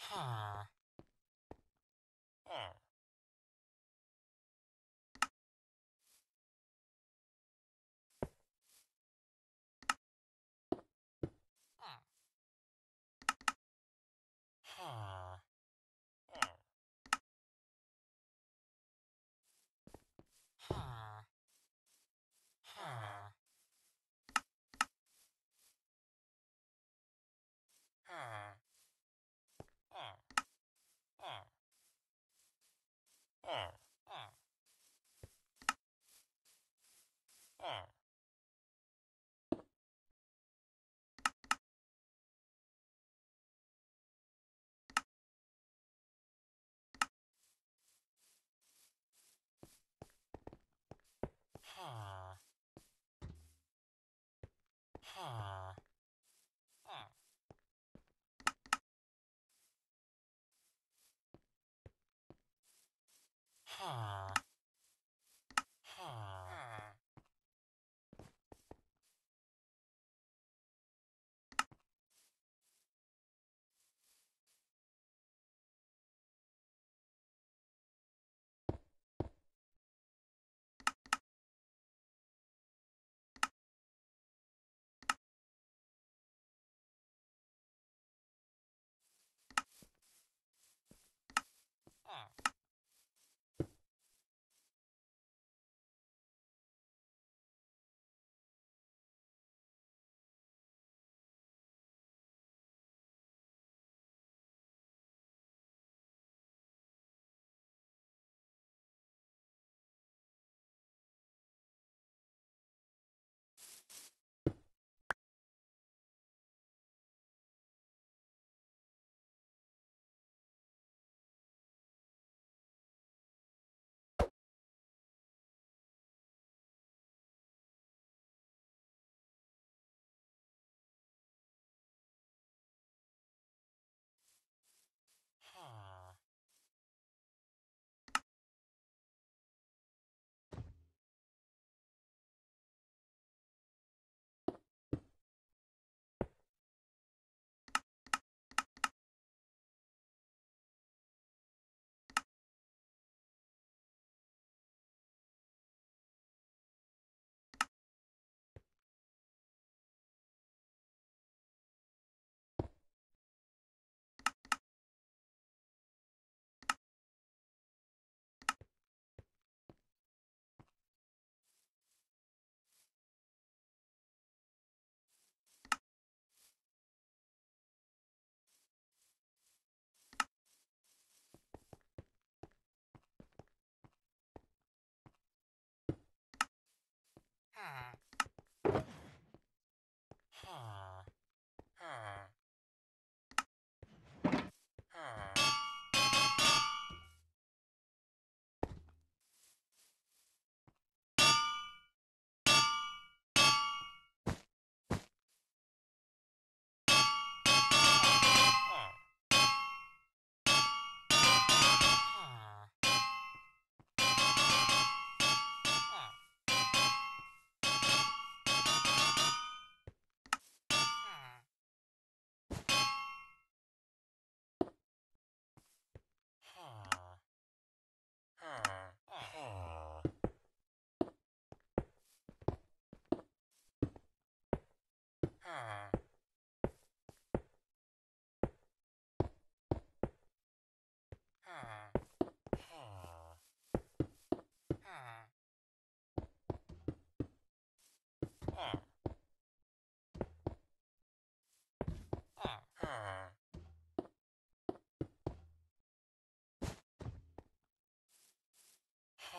Huh.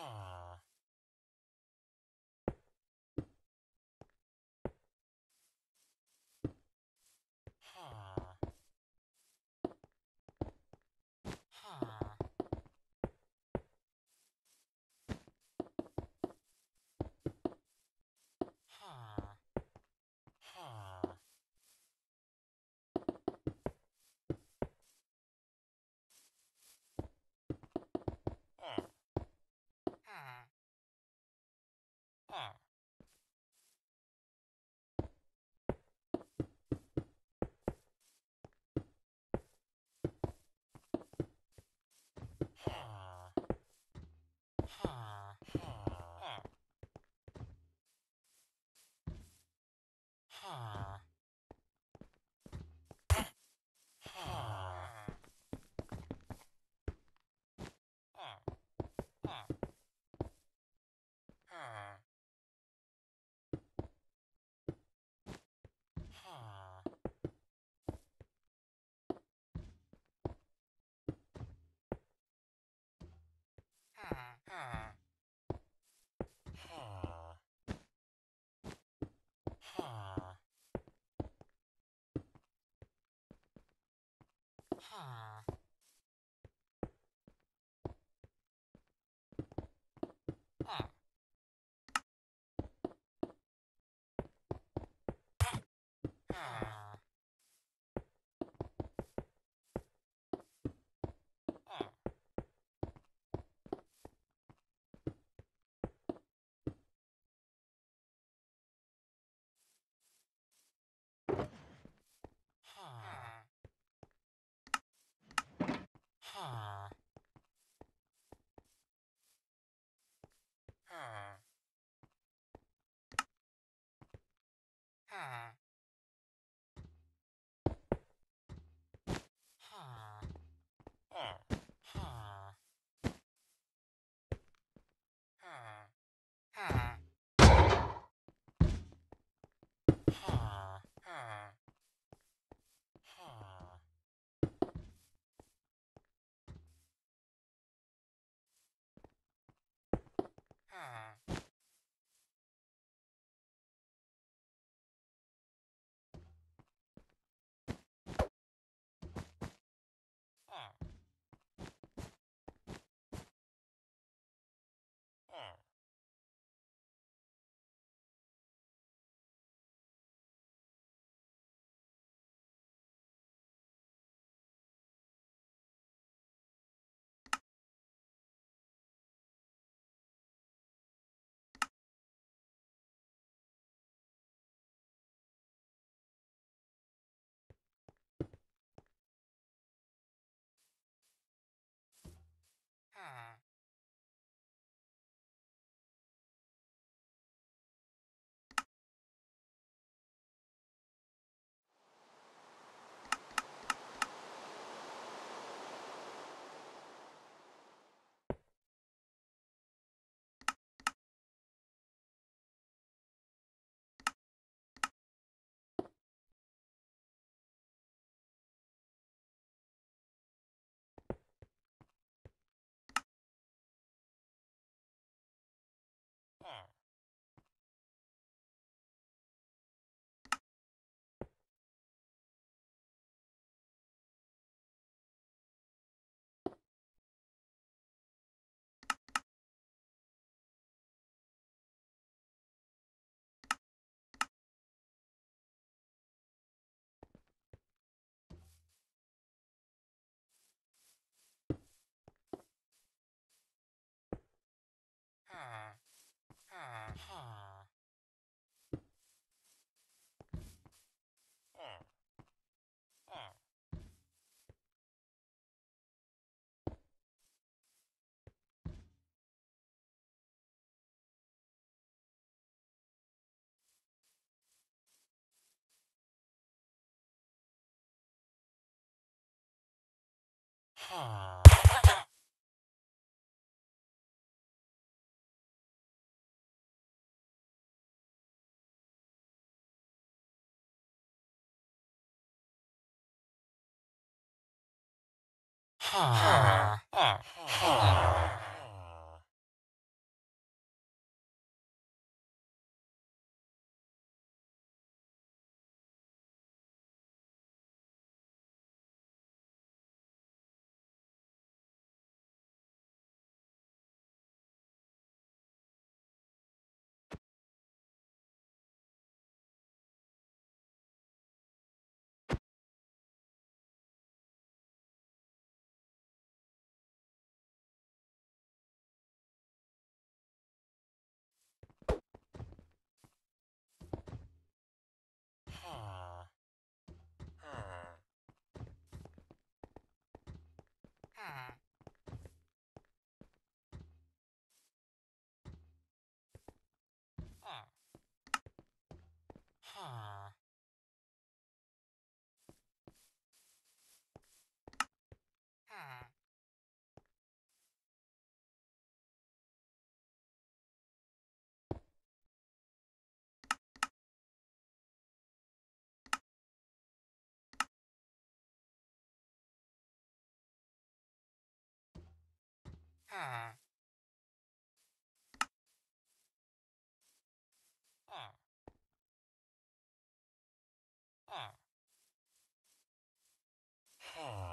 Ah. Ah. Ha ha ha ha Ah. Ah. Ah. Ah.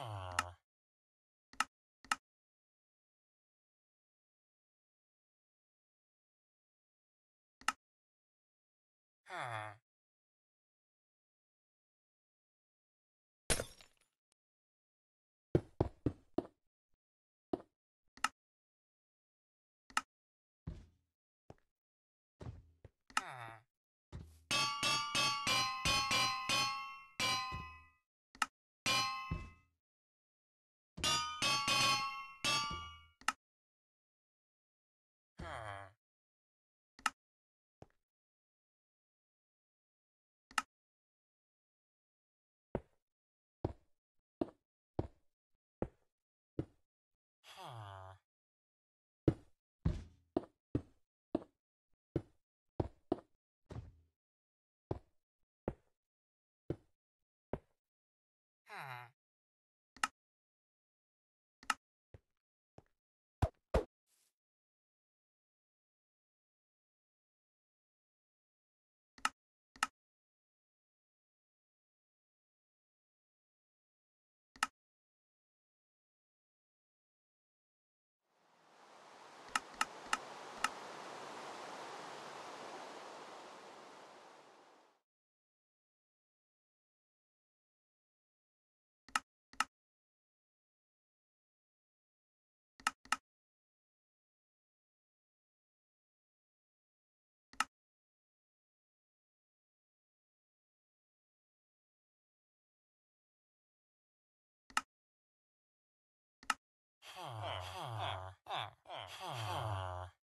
Ah. Huh. ah, ha ha ha ha ha.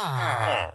Huh.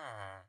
Ah.